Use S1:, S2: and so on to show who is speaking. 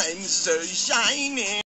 S1: I'm so shiny.